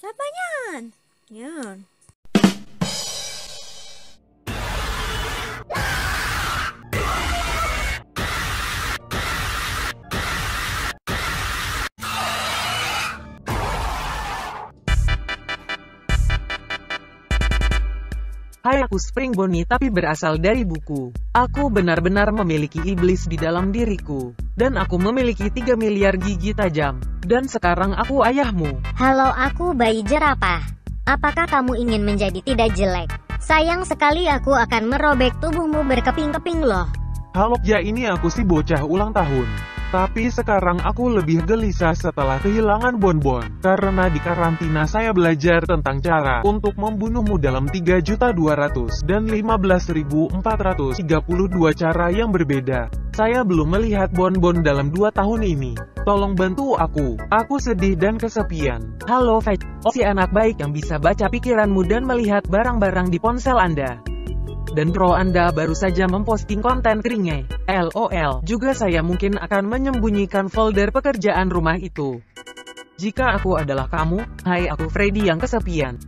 Saan ba yan? Yan. Hai aku Spring Bonnie tapi berasal dari buku. Aku benar-benar memiliki iblis di dalam diriku. Dan aku memiliki 3 miliar gigi tajam. Dan sekarang aku ayahmu. Halo aku bayi jerapah. Apakah kamu ingin menjadi tidak jelek? Sayang sekali aku akan merobek tubuhmu berkeping-keping loh. Halo, ya ini aku si bocah ulang tahun. Tapi sekarang aku lebih gelisah setelah kehilangan bonbon. Karena di karantina saya belajar tentang cara untuk membunuhmu dalam 3.200 dan 15.432 cara yang berbeda. Saya belum melihat bonbon dalam 2 tahun ini. Tolong bantu aku. Aku sedih dan kesepian. Halo Fetch, oh, si anak baik yang bisa baca pikiranmu dan melihat barang-barang di ponsel Anda. Dan pro Anda baru saja memposting konten keringnya. LOL. Juga saya mungkin akan menyembunyikan folder pekerjaan rumah itu. Jika aku adalah kamu, hai aku Freddy yang kesepian.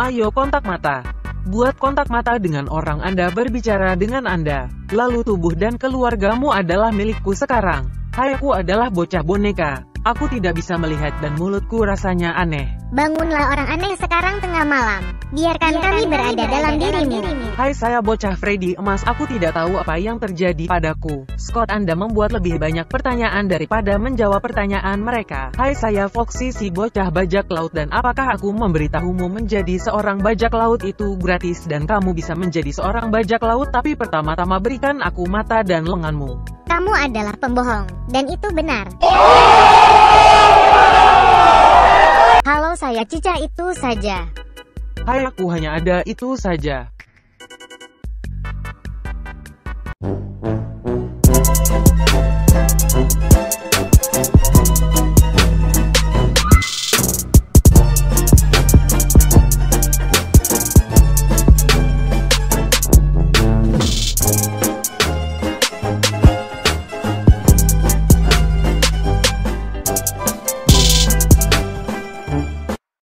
Ayo kontak mata. Buat kontak mata dengan orang Anda berbicara dengan Anda. Lalu tubuh dan keluargamu adalah milikku sekarang. Hai aku adalah bocah boneka. Aku tidak bisa melihat dan mulutku rasanya aneh. Bangunlah orang aneh sekarang tengah malam. Biarkan, kami berada dalam dirimu. Hai saya bocah Freddy emas aku tidak tahu apa yang terjadi padaku. Scott Anda membuat lebih banyak pertanyaan daripada menjawab pertanyaan mereka. Hai saya Foxy si bocah bajak laut dan apakah aku memberitahumu menjadi seorang bajak laut itu gratis dan kamu bisa menjadi seorang bajak laut tapi pertama-tama berikan aku mata dan lenganmu. Kamu adalah pembohong, dan itu benar. Halo saya Cica itu saja. Hai aku hanya ada itu saja.